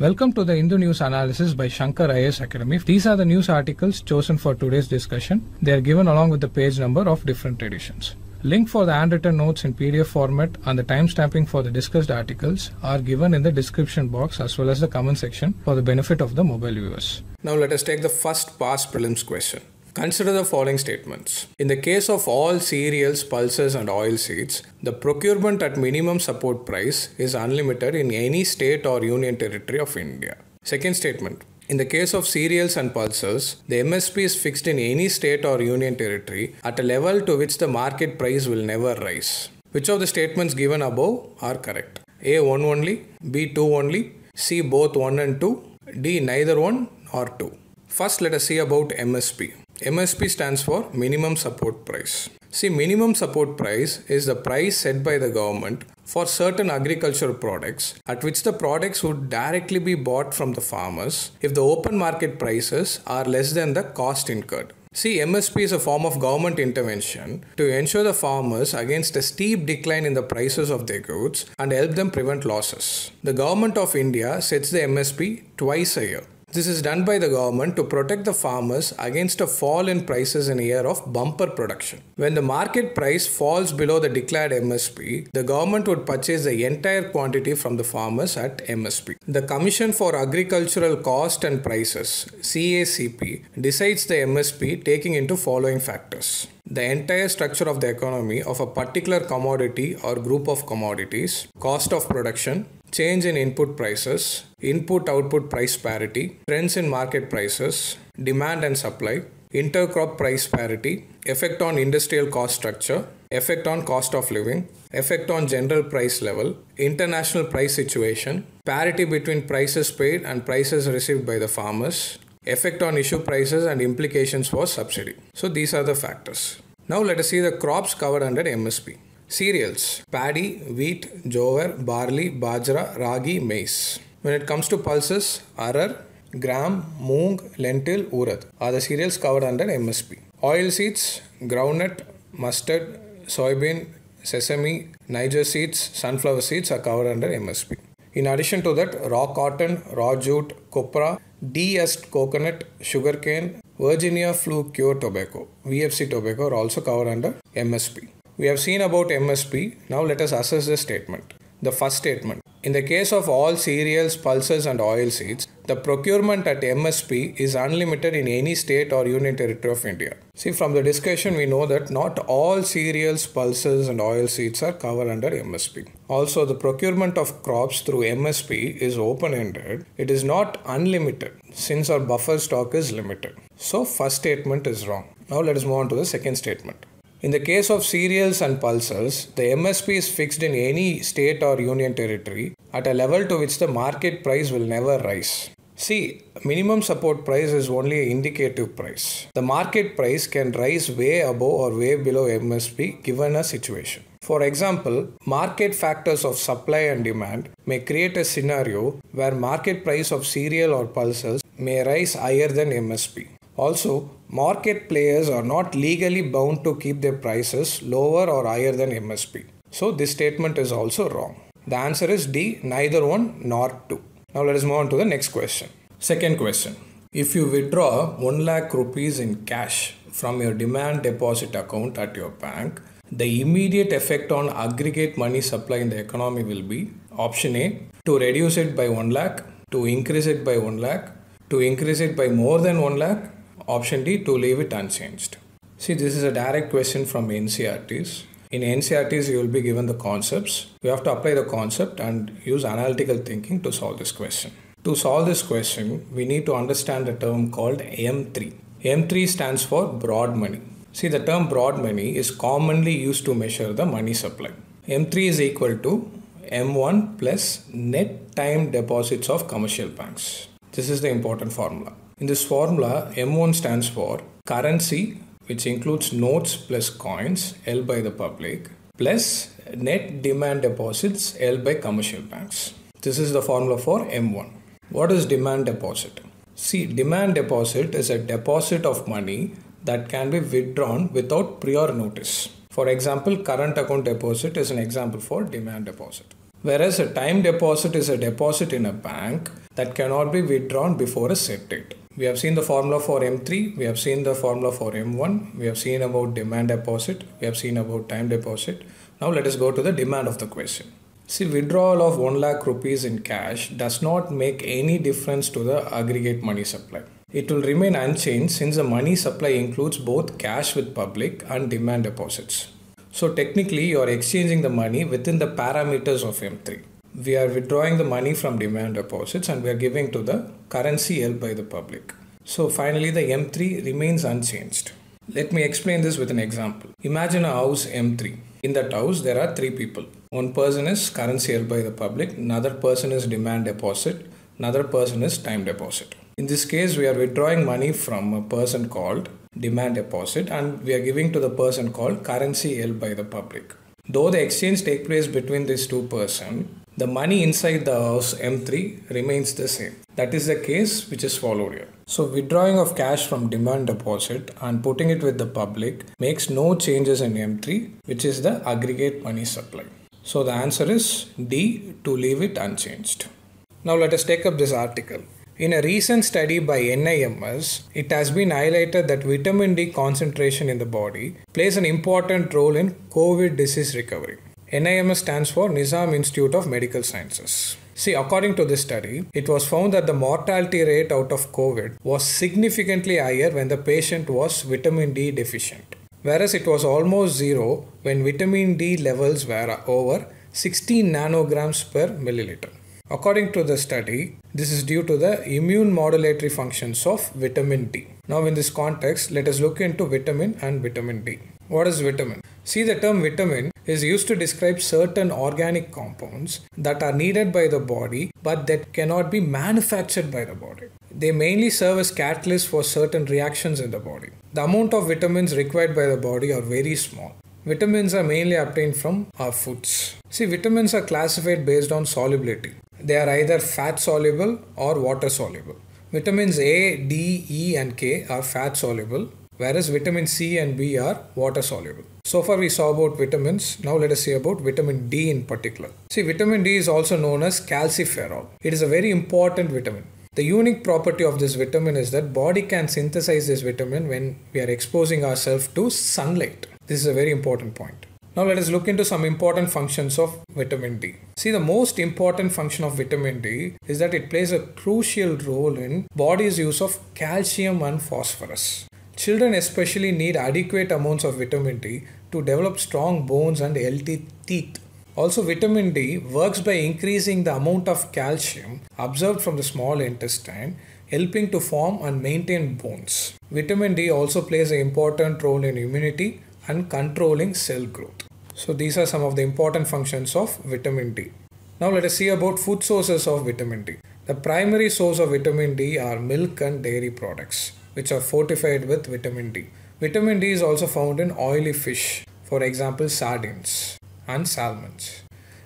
Welcome to the Hindu News Analysis by Shankar IAS Academy. These are the news articles chosen for today's discussion. They are given along with the page number of different editions. Link for the handwritten notes in PDF format and the timestamping for the discussed articles are given in the description box as well as the comment section for the benefit of the mobile viewers. Now let us take the first past prelims question. Consider the following statements. In the case of all cereals, pulses, and oilseeds, the procurement at minimum support price is unlimited in any state or union territory of India. Second statement. In the case of cereals and pulses, the MSP is fixed in any state or union territory at a level to which the market price will never rise. Which of the statements given above are correct? A 1 only, B 2 only, C both 1 and 2, D neither 1 or 2. First, let us see about MSP. MSP stands for minimum support price. See, minimum support price is the price set by the government for certain agricultural products at which the products would directly be bought from the farmers if the open market prices are less than the cost incurred. See, MSP is a form of government intervention to ensure the farmers against a steep decline in the prices of their goods and help them prevent losses. The government of India sets the MSP twice a year. This is done by the government to protect the farmers against a fall in prices in a year of bumper production. When the market price falls below the declared MSP, the government would purchase the entire quantity from the farmers at MSP. The Commission for Agricultural Cost and Prices, CACP, decides the MSP taking into following factors. The entire structure of the economy of a particular commodity or group of commodities, cost of production, change in input prices, input output price parity, trends in market prices, demand and supply, intercrop price parity, effect on industrial cost structure, effect on cost of living, effect on general price level, international price situation, parity between prices paid and prices received by the farmers, effect on issue prices and implications for subsidy. So these are the factors. Now let us see the crops covered under MSP. Cereals paddy, wheat, jowar, barley, bajra, ragi, maize. When it comes to pulses, arhar, gram, moong, lentil, urad are the cereals covered under MSP. Oil seeds, groundnut, mustard, soybean, sesame, Niger seeds, sunflower seeds are covered under MSP. In addition to that, raw cotton, raw jute, copra, de-husked coconut, sugarcane, Virginia flue cure tobacco, VFC tobacco are also covered under MSP. We have seen about MSP. Now let us assess the statement. The first statement. In the case of all cereals, pulses, and oil seeds, the procurement at MSP is unlimited in any state or union territory of India. See, from the discussion, we know that not all cereals, pulses, and oil seeds are covered under MSP. Also, the procurement of crops through MSP is open ended, it is not unlimited since our buffer stock is limited. So, first statement is wrong. Now, let us move on to the second statement. In the case of cereals and pulses, the MSP is fixed in any state or union territory at a level to which the market price will never rise. See, minimum support price is only an indicative price. The market price can rise way above or way below MSP given a situation. For example, market factors of supply and demand may create a scenario where market price of cereal or pulses may rise higher than MSP. Also, market players are not legally bound to keep their prices lower or higher than MSP. So, this statement is also wrong. The answer is D, neither one nor two. Now, let us move on to the next question. Second question If you withdraw 1 lakh rupees in cash from your demand deposit account at your bank, the immediate effect on aggregate money supply in the economy will be option A to reduce it by 1 lakh, to increase it by 1 lakh, to increase it by more than 1 lakh, Option D to leave it unchanged. See, this is a direct question from NCERTs. In NCERTs, you will be given the concepts. You have to apply the concept and use analytical thinking to solve this question. To solve this question, we need to understand a term called M3. M3 stands for broad money. See, the term broad money is commonly used to measure the money supply. M3 is equal to M1 plus net time deposits of commercial banks. This is the important formula. In this formula, M1 stands for currency, which includes notes plus coins held by the public, plus net demand deposits held by commercial banks. This is the formula for M1. What is demand deposit? See, demand deposit is a deposit of money that can be withdrawn without prior notice. For example, current account deposit is an example for demand deposit. Whereas a time deposit is a deposit in a bank that cannot be withdrawn before a set date. We have seen the formula for M3, we have seen the formula for M1, we have seen about demand deposit, we have seen about time deposit. Now let us go to the demand of the question. See, withdrawal of 1 lakh rupees in cash does not make any difference to the aggregate money supply. It will remain unchanged since the money supply includes both cash with public and demand deposits. So technically you are exchanging the money within the parameters of M3. We are withdrawing the money from demand deposits and we are giving to the currency held by the public. So finally the M3 remains unchanged. Let me explain this with an example. Imagine a house M3. In that house there are three people. One person is currency held by the public, another person is demand deposit, another person is time deposit. In this case, we are withdrawing money from a person called demand deposit and we are giving to the person called currency held by the public. Though the exchange take place between these two persons, the money inside the house M3 remains the same. That is the case which is followed here. So withdrawing of cash from demand deposit and putting it with the public makes no changes in M3 which is the aggregate money supply. So the answer is D to leave it unchanged. Now let us take up this article. In a recent study by NIMS, it has been highlighted that vitamin D concentration in the body plays an important role in COVID disease recovery. NIMS stands for Nizam Institute of Medical Sciences. See, according to this study, it was found that the mortality rate out of COVID was significantly higher when the patient was vitamin D deficient, whereas it was almost zero when vitamin D levels were over 16 nanograms per milliliter. According to the study, this is due to the immune modulatory functions of vitamin D. Now, in this context, let us look into vitamin and vitamin D. What is vitamin? See, the term vitamin is used to describe certain organic compounds that are needed by the body but that cannot be manufactured by the body. They mainly serve as catalysts for certain reactions in the body. The amount of vitamins required by the body are very small. Vitamins are mainly obtained from our foods. See, vitamins are classified based on solubility. They are either fat soluble or water soluble. Vitamins A, D, E, and K are fat soluble, whereas vitamin C and B are water soluble. So far, we saw about vitamins. Now, let us see about vitamin D in particular. See, vitamin D is also known as calciferol. It is a very important vitamin. The unique property of this vitamin is that body can synthesize this vitamin when we are exposing ourselves to sunlight. This is a very important point. Now let us look into some important functions of vitamin D. See the most important function of vitamin D is that it plays a crucial role in body's use of calcium and phosphorus. Children especially need adequate amounts of vitamin D to develop strong bones and healthy teeth. Also, vitamin D works by increasing the amount of calcium absorbed from the small intestine, helping to form and maintain bones. Vitamin D also plays an important role in immunity and controlling cell growth. So these are some of the important functions of vitamin D. Now let us see about food sources of vitamin D. The primary source of vitamin D are milk and dairy products which are fortified with vitamin D. Vitamin D is also found in oily fish, for example sardines and salmons.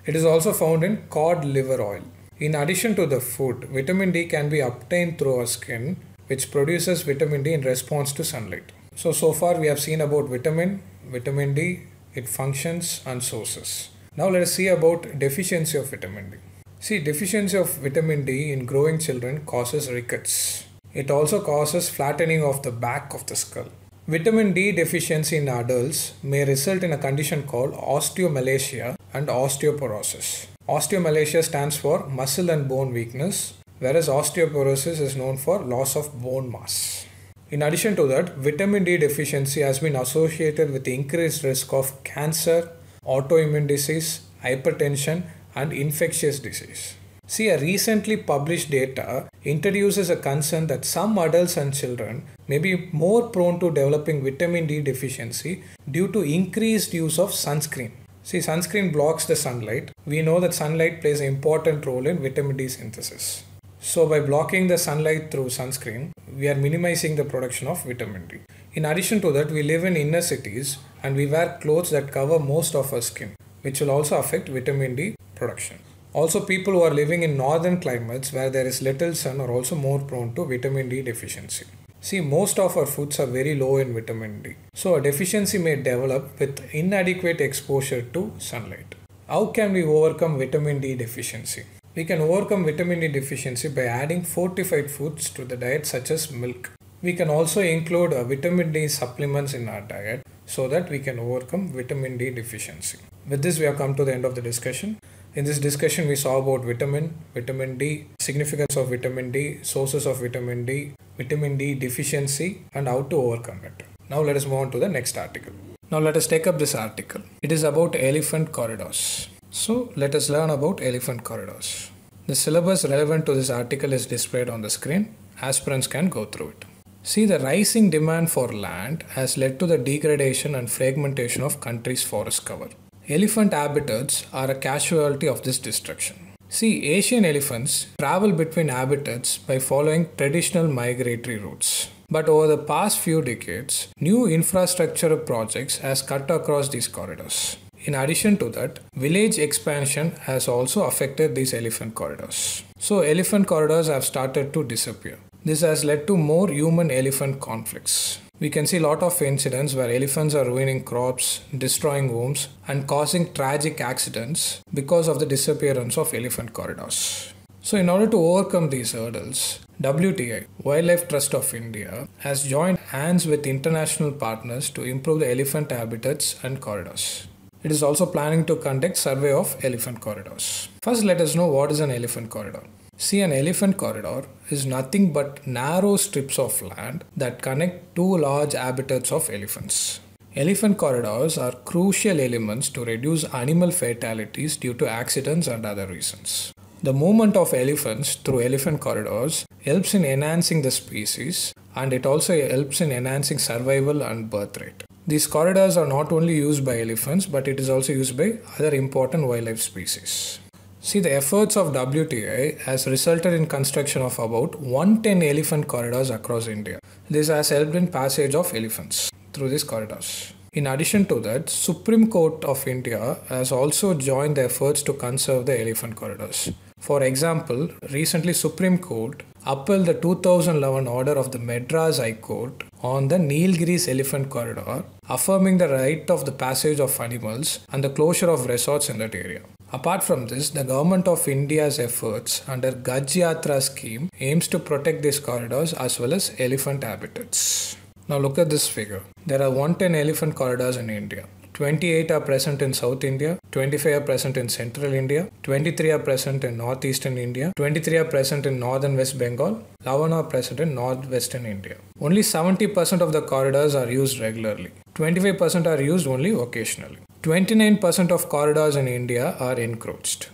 It is also found in cod liver oil. In addition to the food, vitamin D can be obtained through our skin which produces vitamin D in response to sunlight. So so far we have seen about vitamin, vitamin D, its functions and sources. Now let us see about deficiency of vitamin D. See, deficiency of vitamin D in growing children causes rickets. It also causes flattening of the back of the skull. Vitamin D deficiency in adults may result in a condition called osteomalacia and osteoporosis. Osteomalacia stands for muscle and bone weakness, whereas osteoporosis is known for loss of bone mass. In addition to that, vitamin D deficiency has been associated with increased risk of cancer, autoimmune disease, hypertension, and infectious disease. See, a recently published data introduces a concern that some adults and children may be more prone to developing vitamin D deficiency due to increased use of sunscreen. See, sunscreen blocks the sunlight. We know that sunlight plays an important role in vitamin D synthesis. So, by blocking the sunlight through sunscreen, we are minimizing the production of vitamin D. In addition to that, we live in inner cities and we wear clothes that cover most of our skin, which will also affect vitamin D production. Also, people who are living in northern climates where there is little sun are also more prone to vitamin D deficiency. See, most of our foods are very low in vitamin D. So, a deficiency may develop with inadequate exposure to sunlight. How can we overcome vitamin D deficiency? We can overcome vitamin D deficiency by adding fortified foods to the diet such as milk. We can also include uh, vitamin D supplements in our diet so that we can overcome vitamin D deficiency. With this, we have come to the end of the discussion. In this discussion, we saw about vitamin, vitamin D, significance of vitamin D, sources of vitamin D, vitamin D deficiency, and how to overcome it. Now, let us move on to the next article. Now, let us take up this article. It is about elephant corridors. So, let us learn about elephant corridors. The syllabus relevant to this article is displayed on the screen. Aspirants can go through it. See, the rising demand for land has led to the degradation and fragmentation of countries' forest cover. Elephant habitats are a casualty of this destruction. See, Asian elephants travel between habitats by following traditional migratory routes. But over the past few decades, new infrastructure projects has cut across these corridors. In addition to that, village expansion has also affected these elephant corridors. So elephant corridors have started to disappear. This has led to more human elephant conflicts. We can see a lot of incidents where elephants are ruining crops, destroying homes, and causing tragic accidents because of the disappearance of elephant corridors. So, in order to overcome these hurdles, WTI, Wildlife Trust of India, has joined hands with international partners to improve the elephant habitats and corridors. It is also planning to conduct survey of elephant corridors. First, let us know what is an elephant corridor. See, an elephant corridor is nothing but narrow strips of land that connect two large habitats of elephants. Elephant corridors are crucial elements to reduce animal fatalities due to accidents and other reasons. The movement of elephants through elephant corridors helps in enhancing the species and it also helps in enhancing survival and birth rate. These corridors are not only used by elephants but it is also used by other important wildlife species. See, the efforts of WTI has resulted in construction of about 110 elephant corridors across India. This has helped in passage of elephants through these corridors. In addition to that, Supreme Court of India has also joined the efforts to conserve the elephant corridors. For example, recently Supreme Court upheld the 2011 order of the Madras High Court on the Nilgiris Elephant Corridor, affirming the right of the passage of animals and the closure of resorts in that area. Apart from this, the Government of India's efforts under Gaj Yatra scheme aims to protect these corridors as well as elephant habitats. Now look at this figure. There are 110 elephant corridors in India. 28 are present in South India, 25 are present in Central India, 23 are present in Northeastern India, 23 are present in Northern West Bengal, 11 are present in Northwestern India. Only 70% of the corridors are used regularly. 25% are used only occasionally. 29% of corridors in India are encroached.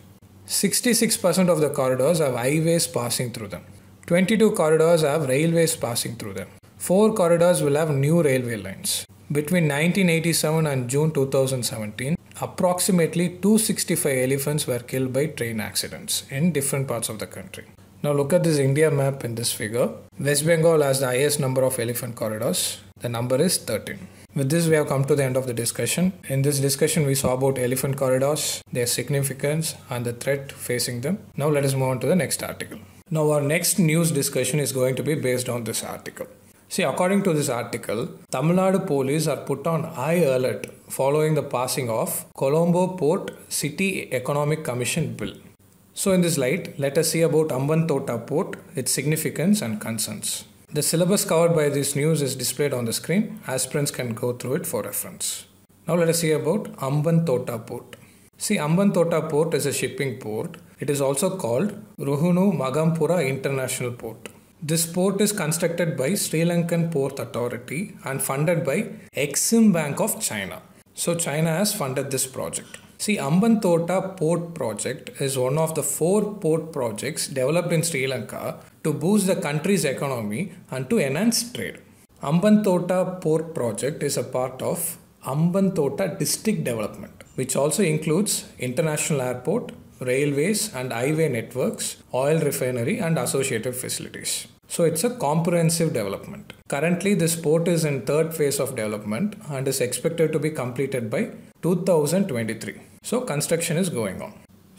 66% of the corridors have highways passing through them. 22 corridors have railways passing through them. 4 corridors will have new railway lines. Between 1987 and June 2017, approximately 265 elephants were killed by train accidents in different parts of the country. Now look at this India map in this figure. West Bengal has the highest number of elephant corridors. The number is 13. With this, we have come to the end of the discussion. In this discussion, we saw about elephant corridors, their significance, and the threat facing them. Now, let us move on to the next article. Now, our next news discussion is going to be based on this article. See, according to this article, Tamil Nadu police are put on high alert following the passing of Colombo Port City Economic Commission Bill. So, in this light, let us see about Hambantota Port, its significance and concerns. The syllabus covered by this news is displayed on the screen. Aspirants can go through it for reference. Now let us see about Hambantota Port. See, Hambantota Port is a shipping port. It is also called Ruhunu Magampura International Port. This port is constructed by Sri Lankan Port Authority and funded by Exim Bank of China. So China has funded this project. See, Hambantota Port Project is one of the four port projects developed in Sri Lanka to boost the country's economy and to enhance trade. Hambantota Port Project is a part of Hambantota District Development, which also includes international airport, railways and highway networks, oil refinery and associated facilities. So it's a comprehensive development. Currently this port is in third phase of development and is expected to be completed by 2023. So construction is going on.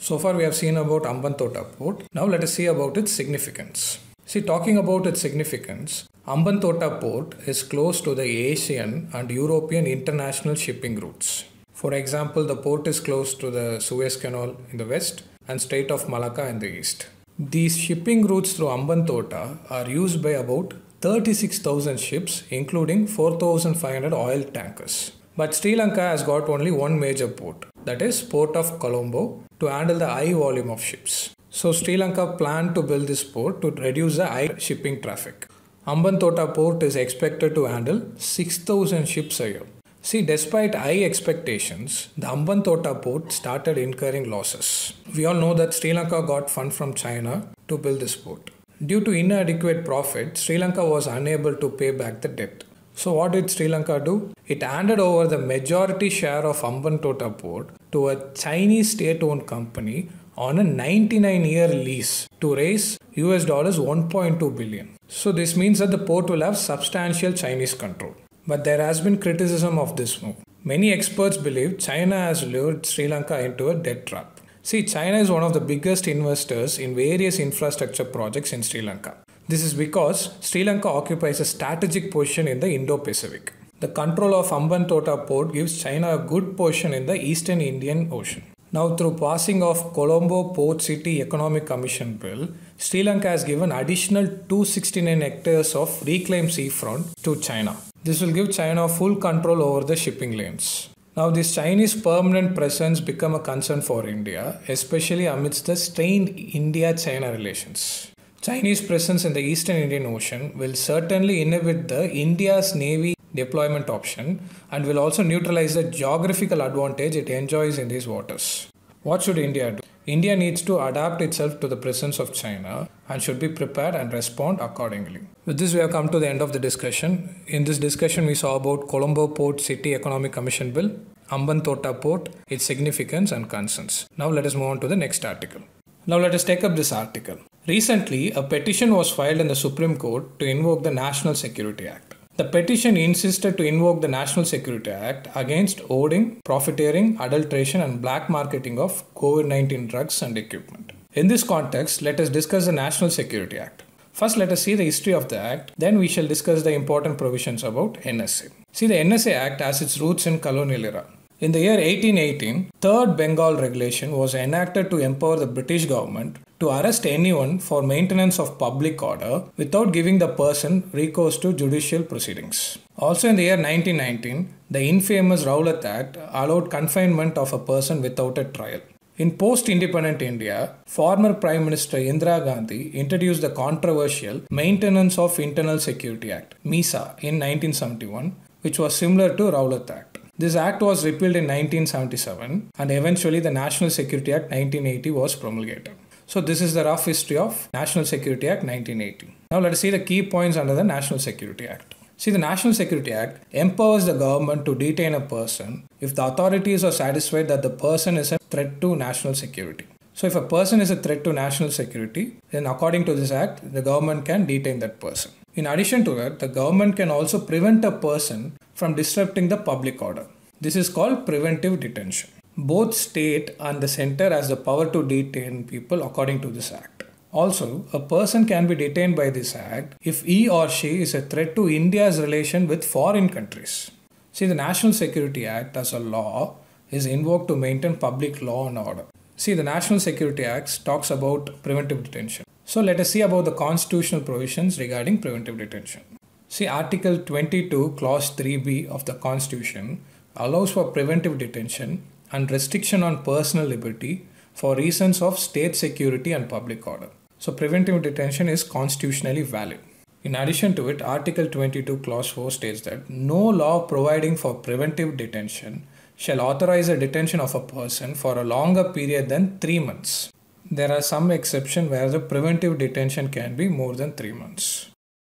So far we have seen about Hambantota port. Now let us see about its significance. See talking about its significance, Hambantota port is close to the Asian and European international shipping routes. For example, the port is close to the Suez Canal in the west and Strait of Malacca in the east. These shipping routes through Hambantota are used by about 36,000 ships, including 4,500 oil tankers. But Sri Lanka has got only one major port, that is Port of Colombo, to handle the high volume of ships. So Sri Lanka planned to build this port to reduce the high shipping traffic. Hambantota port is expected to handle 6,000 ships a year. See, despite high expectations, the Hambantota port started incurring losses. We all know that Sri Lanka got fund from China to build this port. Due to inadequate profit, Sri Lanka was unable to pay back the debt. So, what did Sri Lanka do? It handed over the majority share of Hambantota port to a Chinese state owned company on a 99 year lease to raise US dollars 1.2 billion. So, this means that the port will have substantial Chinese control. But there has been criticism of this move. Many experts believe China has lured Sri Lanka into a debt trap. See, China is one of the biggest investors in various infrastructure projects in Sri Lanka. This is because Sri Lanka occupies a strategic position in the Indo Pacific. The control of Hambantota port gives China a good position in the eastern Indian Ocean. Now, through passing of Colombo Port City Economic Commission Bill, Sri Lanka has given additional 269 hectares of reclaimed seafront to China. This will give China full control over the shipping lanes. Now, this Chinese permanent presence become a concern for India, especially amidst the strained India-China relations. Chinese presence in the Eastern Indian Ocean will certainly inhibit the India's navy deployment option and will also neutralize the geographical advantage it enjoys in these waters. What should India do? India needs to adapt itself to the presence of China and should be prepared and respond accordingly. With this, we have come to the end of the discussion. In this discussion, we saw about Colombo Port City Economic Commission Bill, Hambantota Port, its significance and concerns. Now, let us move on to the next article. Now, let us take up this article. Recently, a petition was filed in the Supreme Court to invoke the National Security Act. The petition insisted to invoke the National Security Act against hoarding, profiteering, adulteration, and black marketing of COVID 19 drugs and equipment. In this context, let us discuss the National Security Act. First, let us see the history of the Act, then, we shall discuss the important provisions about NSA. See, the NSA Act has its roots in colonial era. In the year 1818, Third Bengal Regulation was enacted to empower the British government to arrest anyone for maintenance of public order without giving the person recourse to judicial proceedings. Also in the year 1919, the infamous Rowlatt Act allowed confinement of a person without a trial. In post independent India, former Prime Minister Indira Gandhi introduced the controversial Maintenance of Internal Security Act, MISA, in 1971, which was similar to Rowlatt Act. This act was repealed in 1977 and eventually the National Security Act 1980 was promulgated. So this is the rough history of National Security Act 1980. Now let us see the key points under the National Security Act. See, the National Security Act empowers the government to detain a person if the authorities are satisfied that the person is a threat to national security. So, if a person is a threat to national security, then according to this act, the government can detain that person. In addition to that, the government can also prevent a person from disrupting the public order. This is called preventive detention. Both state and the center has the power to detain people according to this act. Also, a person can be detained by this act if he or she is a threat to India's relation with foreign countries. See, the National Security Act as a law is invoked to maintain public law and order. See, the National Security Act talks about preventive detention. So, let us see about the constitutional provisions regarding preventive detention. See, Article 22, Clause 3b of the Constitution allows for preventive detention and restriction on personal liberty for reasons of state security and public order. So, preventive detention is constitutionally valid. In addition to it, Article 22, Clause 4 states that no law providing for preventive detention shall authorize a detention of a person for a longer period than three months. There are some exceptions where the preventive detention can be more than three months.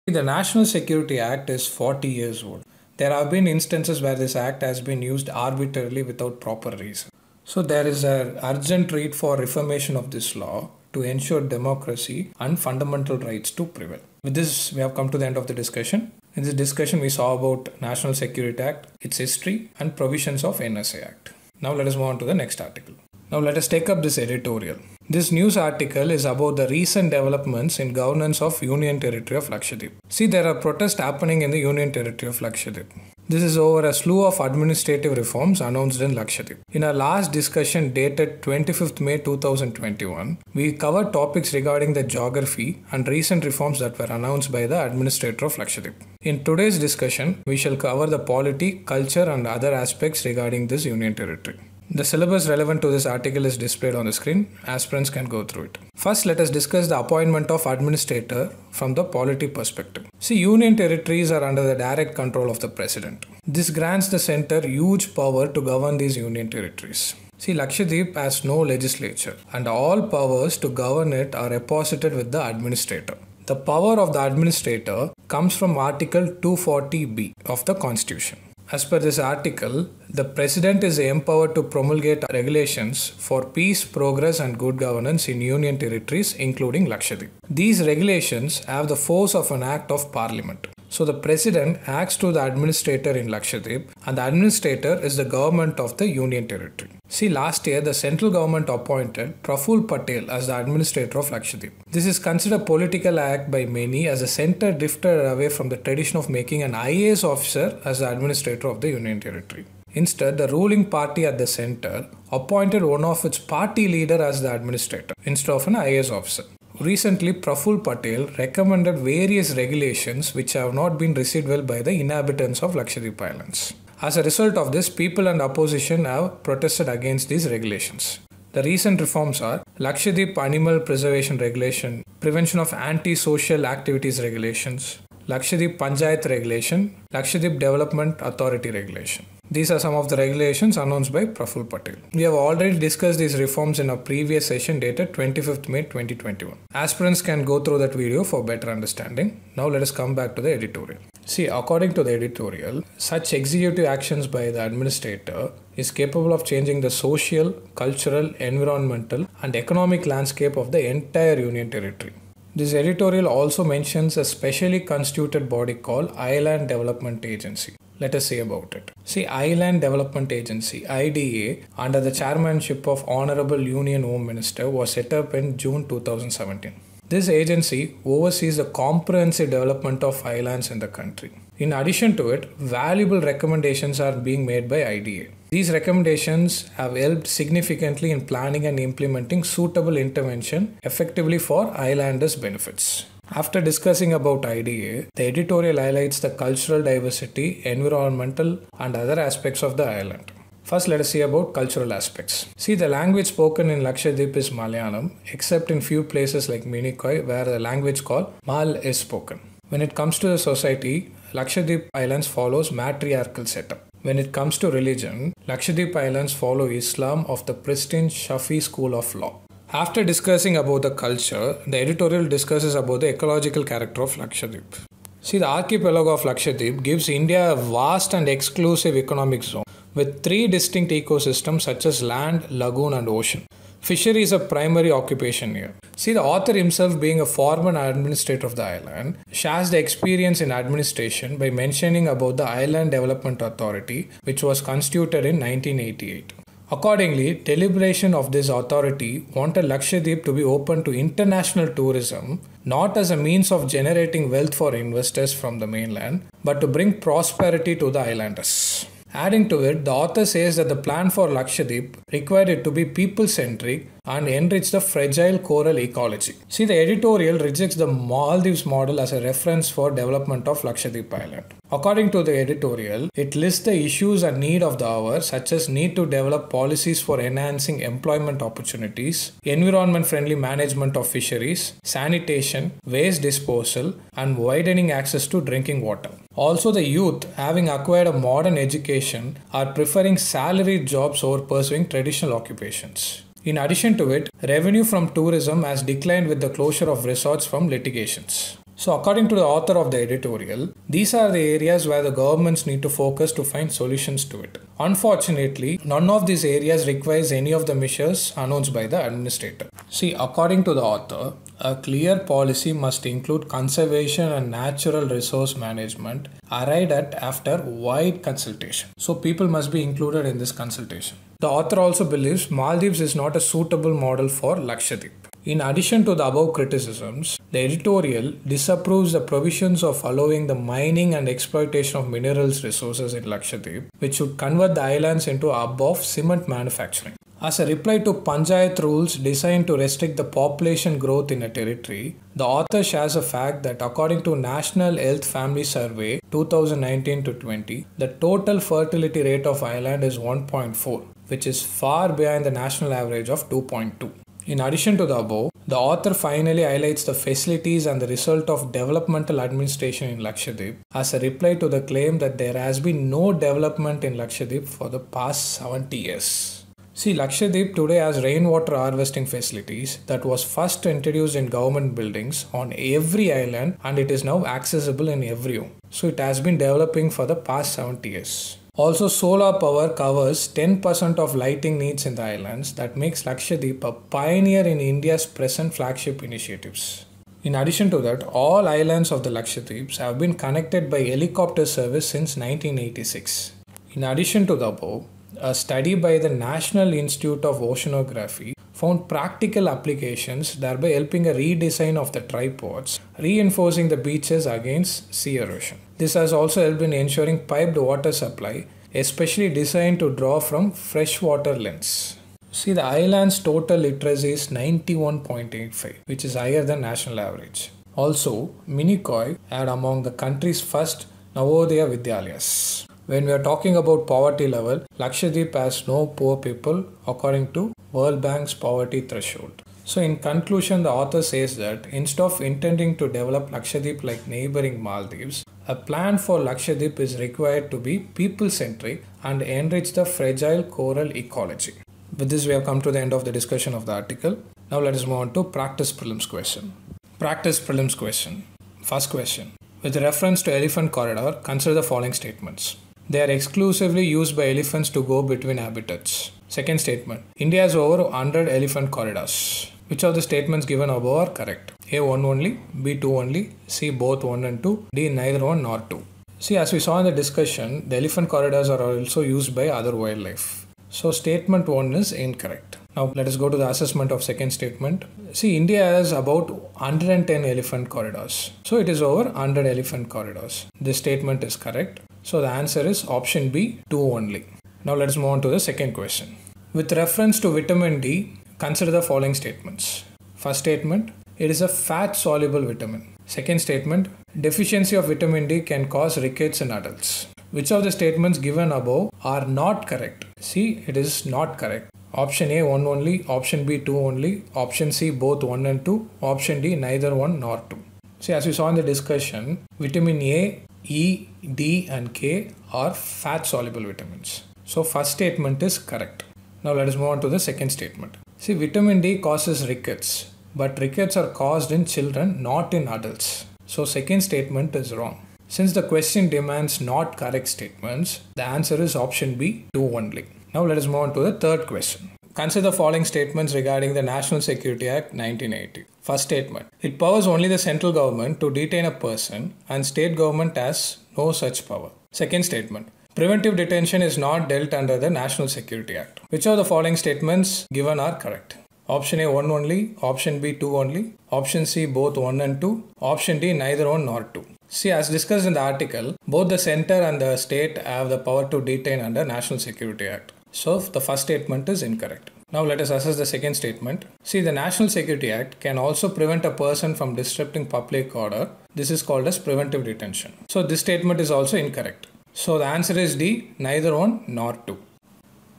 The National Security Act is 40 years old. There have been instances where this act has been used arbitrarily without proper reason. So there is an urgent need for reformation of this law to ensure democracy and fundamental rights to prevail. With this, we have come to the end of the discussion. In this discussion, we saw about National Security Act, its history, and provisions of NSA Act. Now let us move on to the next article. Now let us take up this editorial. This news article is about the recent developments in governance of Union Territory of Lakshadweep. See, there are protests happening in the Union Territory of Lakshadweep. This is over a slew of administrative reforms announced in Lakshadweep. In our last discussion dated 25th May 2021, we covered topics regarding the geography and recent reforms that were announced by the administrator of Lakshadweep. In today's discussion, we shall cover the polity, culture, and other aspects regarding this union territory. The syllabus relevant to this article is displayed on the screen. Aspirants can go through it. First, let us discuss the appointment of administrator from the polity perspective. See, union territories are under the direct control of the president. This grants the center huge power to govern these union territories. See, Lakshadweep has no legislature, and all powers to govern it are deposited with the administrator. The power of the administrator comes from Article 240b of the Constitution. As per this article, the President is empowered to promulgate regulations for peace, progress, and good governance in Union territories, including Lakshadweep. These regulations have the force of an act of Parliament. So the President acts to the administrator in Lakshadweep, and the administrator is the government of the Union territory. See, last year the central government appointed Praful Patel as the administrator of Lakshadweep. This is considered a political act by many as the center drifted away from the tradition of making an IAS officer as the administrator of the Union territory. Instead, the ruling party at the center appointed one of its party leader as the administrator instead of an IAS officer. Recently, Praful Patel recommended various regulations which have not been received well by the inhabitants of luxury Islands. As a result of this, people and opposition have protested against these regulations. The recent reforms are Lakshadweep Animal Preservation Regulation, Prevention of Anti-Social Activities Regulations, Lakshadweep Panchayat Regulation, Lakshadweep Development Authority Regulation. These are some of the regulations announced by Praful Patel. We have already discussed these reforms in a previous session dated 25th May 2021. Aspirants can go through that video for better understanding. Now let us come back to the editorial. See, according to the editorial, such executive actions by the administrator is capable of changing the social, cultural, environmental, and economic landscape of the entire Union territory. This editorial also mentions a specially constituted body called Island Development Agency. Let us see about it. See, Island Development Agency (IDA) under the chairmanship of Honorable Union Home Minister was set up in June 2017. This agency oversees the comprehensive development of islands in the country. In addition to it, valuable recommendations are being made by IDA. These recommendations have helped significantly in planning and implementing suitable intervention effectively for islanders' benefits. After discussing about IDA, the editorial highlights the cultural diversity, environmental, and other aspects of the island. First, let us see about cultural aspects. See, the language spoken in Lakshadweep is Malayalam, except in few places like Minicoy, where the language called Mahl is spoken. When it comes to the society, Lakshadweep Islands follows matriarchal setup. When it comes to religion, Lakshadweep Islands follow Islam of the pristine Shafi school of law. After discussing about the culture, the editorial discusses about the ecological character of Lakshadweep. See, the archipelago of Lakshadweep gives India a vast and exclusive economic zone with three distinct ecosystems such as land, lagoon, and ocean. Fishery is a primary occupation here. See, the author himself, being a former administrator of the island, shares the experience in administration by mentioning about the Island Development Authority, which was constituted in 1988. Accordingly, deliberation of this authority wanted Lakshadweep to be open to international tourism, not as a means of generating wealth for investors from the mainland, but to bring prosperity to the islanders. Adding to it, the author says that the plan for Lakshadweep required it to be people centric and enrich the fragile coral ecology. See, the editorial rejects the Maldives model as a reference for development of Lakshadweep Island. According to the editorial, it lists the issues and need of the hour, such as need to develop policies for enhancing employment opportunities, environment friendly management of fisheries, sanitation, waste disposal, and widening access to drinking water. Also, the youth, having acquired a modern education, are preferring salaried jobs over pursuing traditional occupations. In addition to it, revenue from tourism has declined with the closure of resorts from litigations. So, according to the author of the editorial, these are the areas where the governments need to focus to find solutions to it. Unfortunately, none of these areas requires any of the measures announced by the administrator. See, according to the author, a clear policy must include conservation and natural resource management arrived at after wide consultation. So, people must be included in this consultation. The author also believes Maldives is not a suitable model for Lakshadweep. In addition to the above criticisms, the editorial disapproves the provisions of allowing the mining and exploitation of minerals resources in Lakshadweep, which would convert the islands into a hub of cement manufacturing. As a reply to Panchayat rules designed to restrict the population growth in a territory, the author shares a fact that according to National Health Family Survey 2019 to 20, the total fertility rate of island is 1.4, which is far behind the national average of 2.2. In addition to the above, the author finally highlights the facilities and the result of developmental administration in Lakshadweep as a reply to the claim that there has been no development in Lakshadweep for the past 70 years. See, Lakshadweep today has rainwater harvesting facilities that was first introduced in government buildings on every island and it is now accessible in every home. So it has been developing for the past 70 years. Also, solar power covers 10% of lighting needs in the islands that makes Lakshadweep a pioneer in India's present flagship initiatives. In addition to that, all islands of the Lakshadweeps have been connected by helicopter service since 1986. In addition to the above, a study by the National Institute of Oceanography found practical applications, thereby helping a redesign of the tripods, reinforcing the beaches against sea erosion. This has also helped in ensuring piped water supply, especially designed to draw from freshwater lens. See, the island's total literacy is 91.85, which is higher than national average. Also, Minicoy had among the country's first Navodaya Vidyalayas. When we are talking about poverty level, Lakshadweep has no poor people according to World Bank's poverty threshold. So, in conclusion, the author says that instead of intending to develop Lakshadweep like neighboring Maldives, a plan for Lakshadweep is required to be people centric and enrich the fragile coral ecology. With this, we have come to the end of the discussion of the article. Now, let us move on to practice prelims question. Practice prelims question. First question. With reference to elephant corridor, consider the following statements. They are exclusively used by elephants to go between habitats. Second statement India has over 100 elephant corridors. Which of the statements given above are correct? A 1 only, B 2 only, C both 1 and 2, D neither 1 nor 2. See, as we saw in the discussion, the elephant corridors are also used by other wildlife. So, statement 1 is incorrect. Now, let us go to the assessment of second statement. See, India has about 110 elephant corridors. So, it is over 100 elephant corridors. This statement is correct. So, the answer is option B, 2 only. Now, let us move on to the second question. With reference to vitamin D, consider the following statements. First statement, it is a fat soluble vitamin. Second statement, deficiency of vitamin D can cause rickets in adults. Which of the statements given above are not correct? See, it is not correct. Option A 1 only, option B 2 only, option C both 1 and 2, option D neither 1 nor 2. See, as we saw in the discussion, vitamin A, E, D, and K are fat soluble vitamins. So, first statement is correct. Now, let us move on to the second statement. See, vitamin D causes rickets, but rickets are caused in children, not in adults. So, second statement is wrong. Since the question demands not correct statements, the answer is option B, 2 only. Now let us move on to the third question. Consider the following statements regarding the National Security Act 1980. First statement. It powers only the central government to detain a person and state government has no such power. Second statement. Preventive detention is not dealt under the National Security Act. Which of the following statements given are correct? Option A 1 only, option B 2 only, option C both 1 and 2, option D neither 1 nor 2. See, as discussed in the article, both the center and the state have the power to detain under National Security Act. So the first statement is incorrect. Now let us assess the second statement. See, the National Security Act can also prevent a person from disrupting public order. This is called as preventive detention. So this statement is also incorrect. So the answer is D, neither one nor two.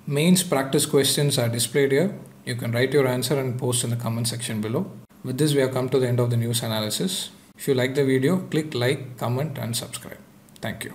Mains practice questions are displayed here. You can write your answer and post in the comment section below. With this, we have come to the end of the news analysis. If you like the video, click like, comment, and subscribe. Thank you.